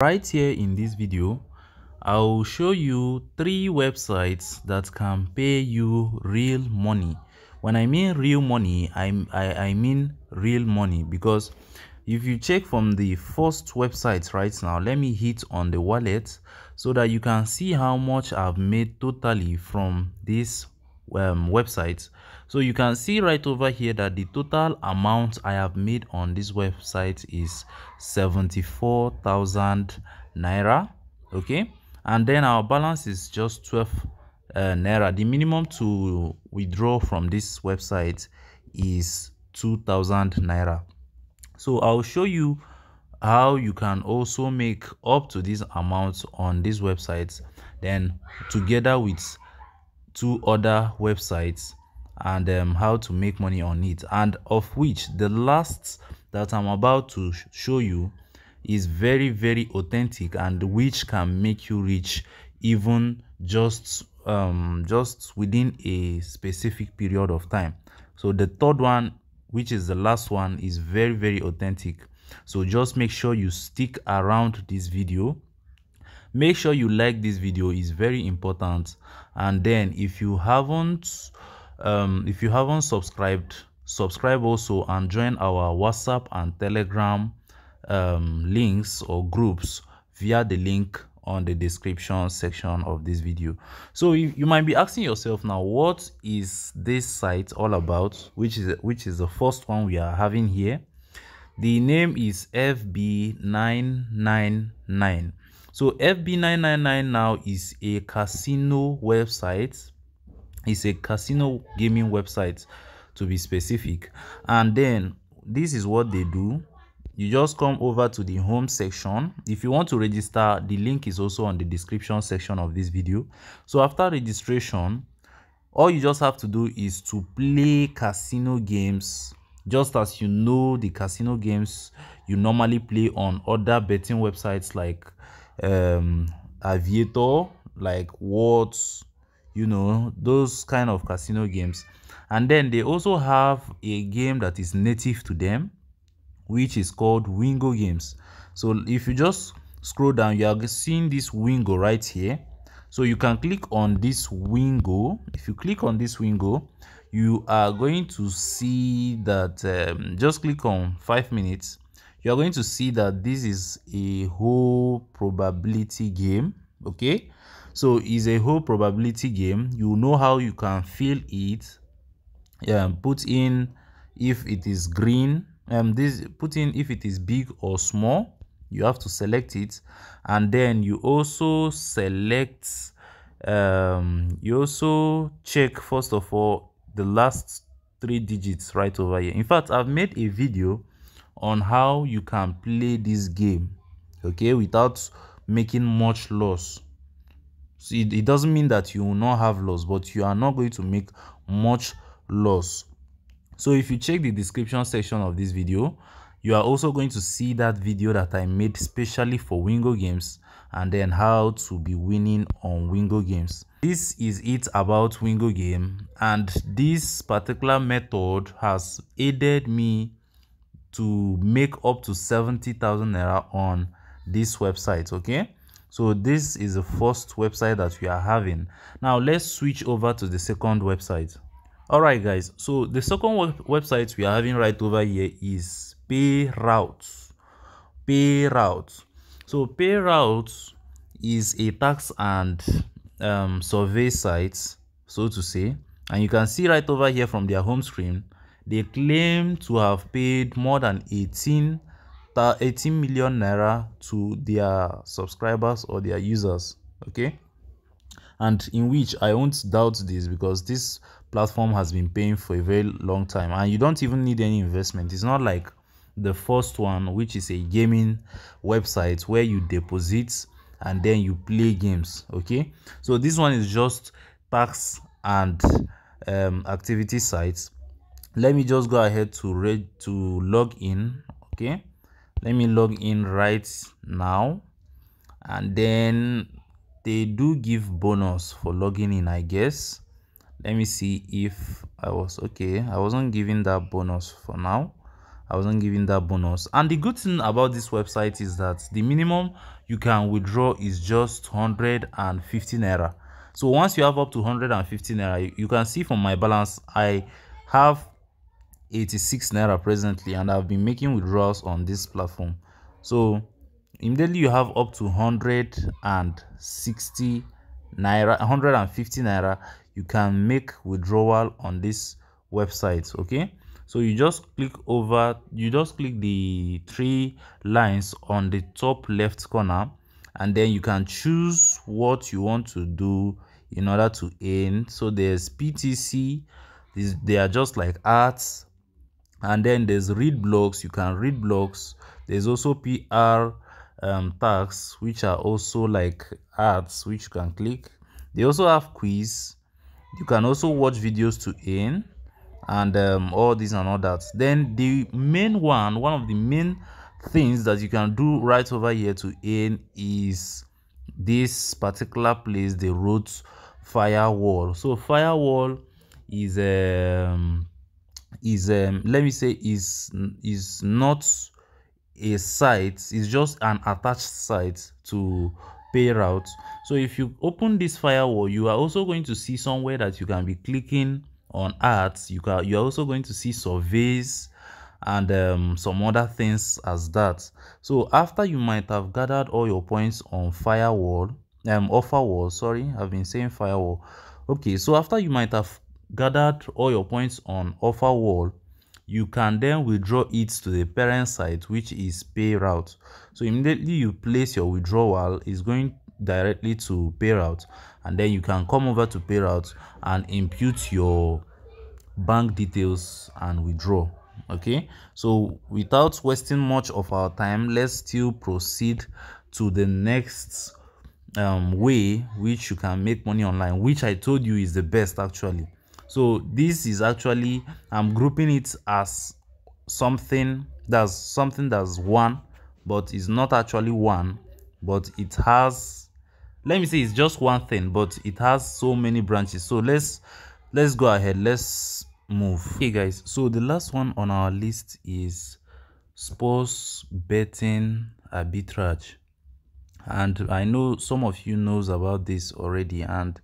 right here in this video i'll show you three websites that can pay you real money. When i mean real money i i, I mean real money because if you check from the first website right now let me hit on the wallet so that you can see how much i've made totally from this um, website so you can see right over here that the total amount i have made on this website is 74,000 naira okay? And then our balance is just 12 uh, naira. The minimum to withdraw from this website is 2000 naira. So i'll show you how you can also make up to this amount on this website. Then together with two other websites and um, how to make money on it and of which the last that i'm about to sh show you is very very authentic and which can make you rich even just um just within a specific period of time. So the third one which is the last one is very very authentic. So just make sure you stick around this video make sure you like this video is very important. And then if you haven't um, if you haven't subscribed subscribe also and join our whatsapp and telegram um, links or groups via the link on the description section of this video. So you, you might be asking yourself now what is this site all about? Which is which is the first one we are having here? The name is fb999 so fb999 now is a casino website. It's a casino gaming website to be specific. And then this is what they do. You just come over to the home section. If you want to register the link is also on the description section of this video. So after registration all you just have to do is to play casino games. Just as you know the casino games you normally play on other betting websites like um, Aviator, like Words, you know, those kind of casino games. And then they also have a game that is native to them, which is called Wingo Games. So if you just scroll down, you are seeing this Wingo right here. So you can click on this Wingo. If you click on this Wingo, you are going to see that um, just click on five minutes you're going to see that this is a whole probability game okay? So it's a whole probability game. You know how you can fill it. Um put in if it is green. Um this put in if it is big or small. You have to select it. And then you also select um you also check first of all the last three digits right over here. In fact i've made a video on how you can play this game okay without making much loss. So it, it doesn't mean that you will not have loss but you are not going to make much loss. So if you check the description section of this video you are also going to see that video that i made specially for wingo games and then how to be winning on wingo games. This is it about wingo game and this particular method has aided me to make up to 70,000 naira on this website okay? So this is the first website that we are having. Now let's switch over to the second website. All right guys. So the second web website we are having right over here is PayRoutes PayRoutes so PayRoutes is a tax and um, survey site so to say. And you can see right over here from their home screen they claim to have paid more than 18 18 million naira to their subscribers or their users okay? And in which i won't doubt this because this platform has been paying for a very long time. And you don't even need any investment. It's not like the first one which is a gaming website where you deposit and then you play games okay? So this one is just tax and um, activity sites let me just go ahead to read to log in okay? Let me log in right now. And then they do give bonus for logging in i guess. Let me see if i was okay i wasn't giving that bonus for now. I wasn't giving that bonus. And the good thing about this website is that the minimum you can withdraw is just 150 naira. So once you have up to 150 naira you can see from my balance i have 86 naira presently and i've been making withdrawals on this platform. So immediately you have up to 160 naira 150 naira you can make withdrawal on this website okay? So you just click over you just click the three lines on the top left corner and then you can choose what you want to do in order to earn. So there's ptc these they are just like arts and then there's read blogs you can read blogs there's also pr um, tags which are also like ads which you can click. They also have quiz. You can also watch videos to earn and um, all this and all that. Then the main one one of the main things that you can do right over here to earn is this particular place the roads firewall. So firewall is um is um let me say is is not a site it's just an attached site to Payroute so if you open this firewall you are also going to see somewhere that you can be clicking on ads. You can you're also going to see surveys and um, some other things as that. So after you might have gathered all your points on firewall um offer wall sorry i've been saying firewall. Okay so after you might have gathered all your points on offer wall. You can then withdraw it to the parent site which is Payroute so immediately you place your withdrawal is going directly to Payroute and then you can come over to Payroute and impute your bank details and withdraw okay? So without wasting much of our time let's still proceed to the next um, way which you can make money online which i told you is the best actually so this is actually i'm grouping it as something that's something that's one but it's not actually one but it has let me say it's just one thing but it has so many branches. So let's let's go ahead let's move. Hey guys so the last one on our list is sports betting arbitrage. And i know some of you knows about this already and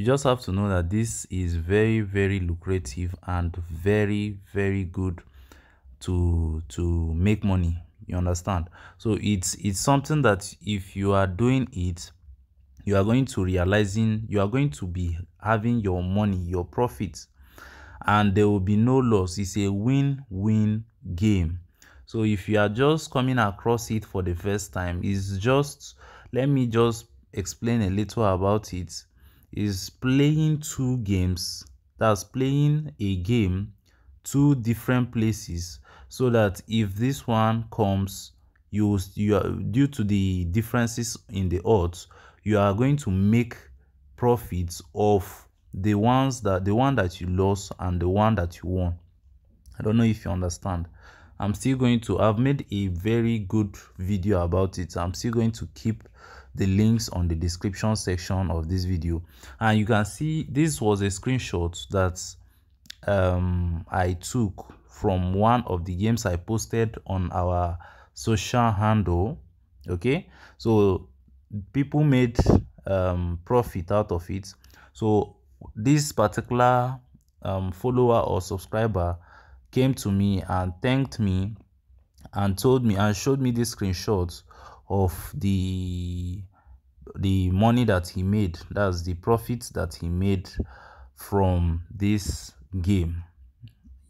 you just have to know that this is very very lucrative and very very good to to make money. You understand? So it's it's something that if you are doing it you are going to realizing you are going to be having your money your profits and there will be no loss. It's a win-win game. So if you are just coming across it for the first time it's just let me just explain a little about it is playing two games. That's playing a game two different places. So that if this one comes you you are due to the differences in the odds you are going to make profits of the ones that the one that you lost and the one that you won. I don't know if you understand. I'm still going to i've made a very good video about it. I'm still going to keep the links on the description section of this video. And you can see this was a screenshot that um, i took from one of the games i posted on our social handle okay? So people made um, profit out of it. So this particular um, follower or subscriber came to me and thanked me and told me and showed me this screenshots of the the money that he made. That's the profits that he made from this game.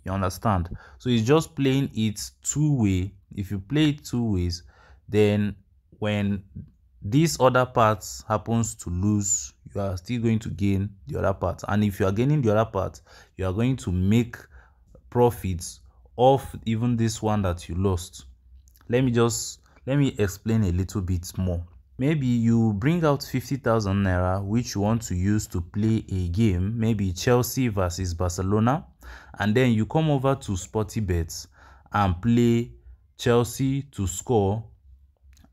You understand? So he's just playing it two way if you play it two ways then when this other part happens to lose you are still going to gain the other part. And if you are gaining the other part you are going to make profits off even this one that you lost. Let me just let me explain a little bit more. Maybe you bring out 50,000 naira which you want to use to play a game maybe Chelsea versus Barcelona and then you come over to Sporty Bets and play Chelsea to score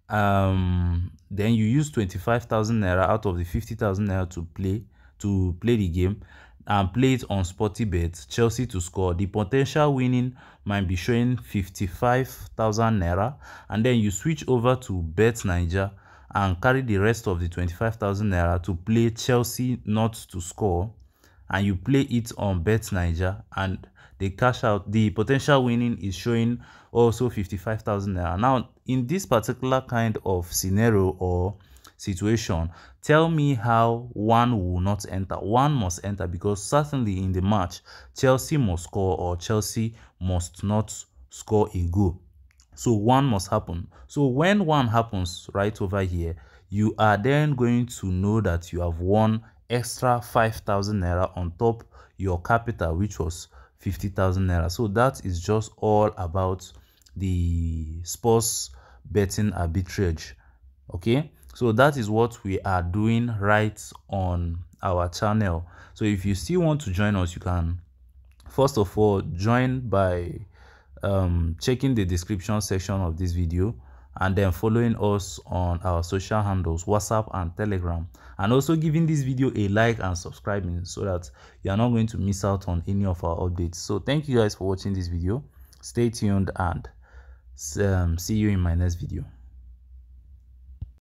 um then you use 25,000 naira out of the 50,000 naira to play to play the game and play it on sporty bet. Chelsea to score. The potential winning might be showing 55,000 naira. And then you switch over to Bet9ja and carry the rest of the 25,000 naira to play Chelsea not to score. And you play it on Bet9ja and they cash out the potential winning is showing also 55,000 naira. Now in this particular kind of scenario or situation. Tell me how one will not enter. One must enter because certainly in the match chelsea must score or chelsea must not score a goal. So one must happen. So when one happens right over here you are then going to know that you have won extra 5000 naira on top your capital which was 50000 naira. So that is just all about the sports betting arbitrage. Okay so that is what we are doing right on our channel. So if you still want to join us you can first of all join by um, checking the description section of this video and then following us on our social handles whatsapp and telegram. And also giving this video a like and subscribing so that you are not going to miss out on any of our updates. So thank you guys for watching this video. Stay tuned and um, see you in my next video